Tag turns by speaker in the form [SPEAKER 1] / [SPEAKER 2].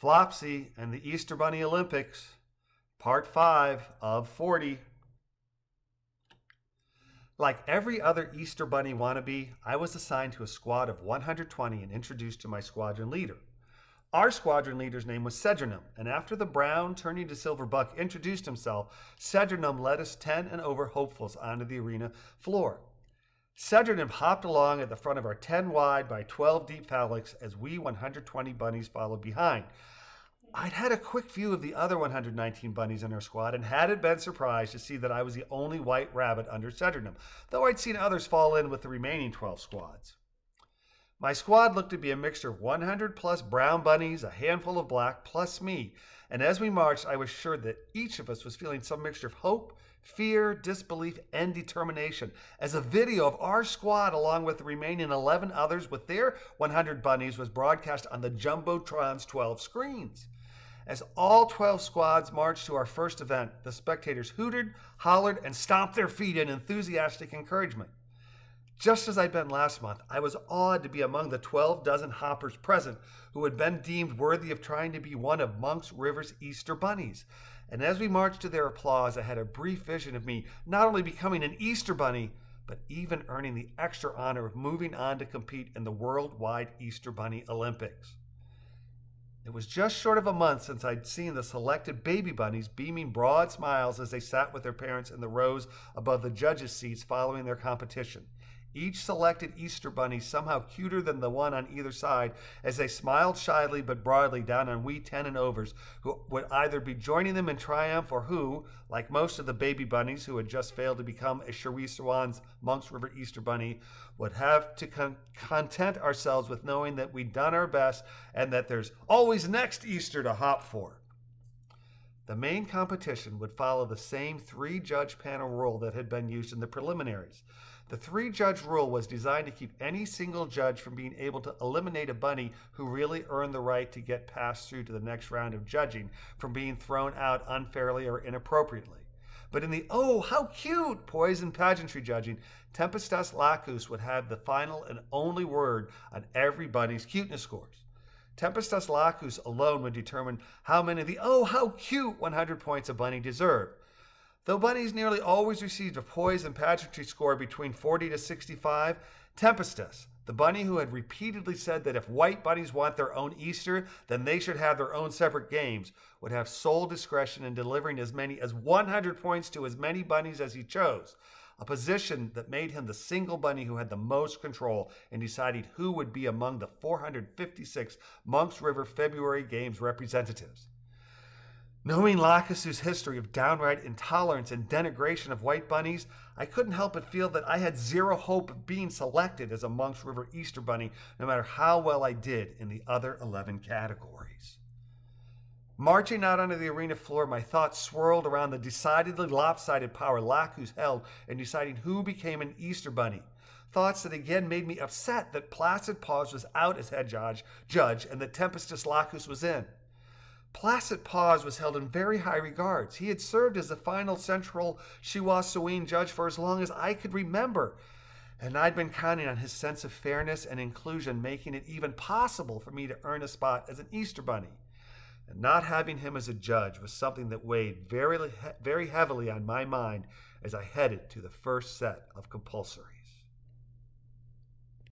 [SPEAKER 1] Flopsy and the Easter Bunny Olympics, part 5 of 40. Like every other Easter Bunny wannabe, I was assigned to a squad of 120 and introduced to my squadron leader. Our squadron leader's name was Cedrinum, and after the brown turning to silver buck introduced himself, Cedrinum led us 10 and over hopefuls onto the arena floor. Cedrinum hopped along at the front of our 10 wide by 12 deep phalanx as we 120 bunnies followed behind. I'd had a quick view of the other 119 bunnies in our squad and hadn't been surprised to see that I was the only white rabbit under Cedrinum, though I'd seen others fall in with the remaining 12 squads. My squad looked to be a mixture of 100 plus brown bunnies, a handful of black, plus me, and as we marched, I was sure that each of us was feeling some mixture of hope, fear, disbelief, and determination. As a video of our squad, along with the remaining 11 others with their 100 bunnies, was broadcast on the Jumbotron's 12 screens. As all 12 squads marched to our first event, the spectators hooted, hollered, and stomped their feet in enthusiastic encouragement. Just as I'd been last month, I was awed to be among the 12 dozen hoppers present who had been deemed worthy of trying to be one of Monk's River's Easter bunnies. And as we marched to their applause, I had a brief vision of me not only becoming an Easter bunny, but even earning the extra honor of moving on to compete in the worldwide Easter Bunny Olympics. It was just short of a month since I'd seen the selected baby bunnies beaming broad smiles as they sat with their parents in the rows above the judges' seats following their competition. Each selected Easter bunny somehow cuter than the one on either side as they smiled shyly but broadly down on we 10 and overs who would either be joining them in triumph or who, like most of the baby bunnies who had just failed to become a Chiwere Monks River Easter bunny, would have to con- content ourselves with knowing that we'd done our best and that there's always next Easter to hop for. The main competition would follow the same three judge panel rule that had been used in the preliminaries. The three judge rule was designed to keep any single judge from being able to eliminate a bunny who really earned the right to get passed through to the next round of judging from being thrown out unfairly or inappropriately. But in the oh, how cute poise and pageantry judging, Tempestas Lacus would have the final and only word on every bunny's cuteness scores. Tempestas Lacus alone would determine how many of the oh, how cute 100 points a bunny deserved. Though bunnies nearly always received a poise and pageantry score between 40 to 65, Tempestas, the bunny who had repeatedly said that if white bunnies want their own Easter, then they should have their own separate games, would have sole discretion in delivering as many as 100 points to as many bunnies as he chose, a position that made him the single bunny who had the most control in deciding who would be among the 456 Monks River February Games representatives. Knowing Lacus's history of downright intolerance and denigration of white bunnies, I couldn't help but feel that I had zero hope of being selected as a Monks River Easter bunny, no matter how well I did in the other 11 categories. Marching out onto the arena floor, my thoughts swirled around the decidedly lopsided power Lacus held in deciding who became an Easter bunny. Thoughts that again made me upset that Placid Paws was out as head judge, judge and that Tempestas Lacus was in. Placid Paws was held in very high regards. He had served as the final central Chiwere-Siouan judge for as long as I could remember, and I'd been counting on his sense of fairness and inclusion, making it even possible for me to earn a spot as an Easter Bunny. And not having him as a judge was something that weighed very, very heavily on my mind as I headed to the first set of compulsory.